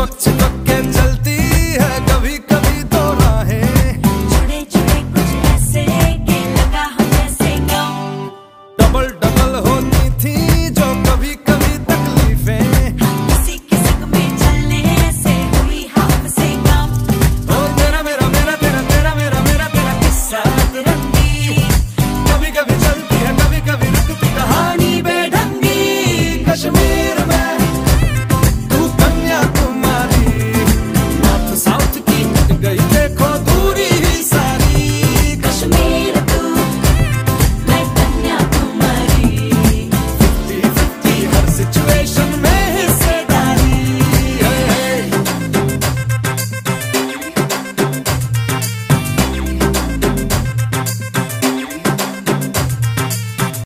वक्त चिपक के चलते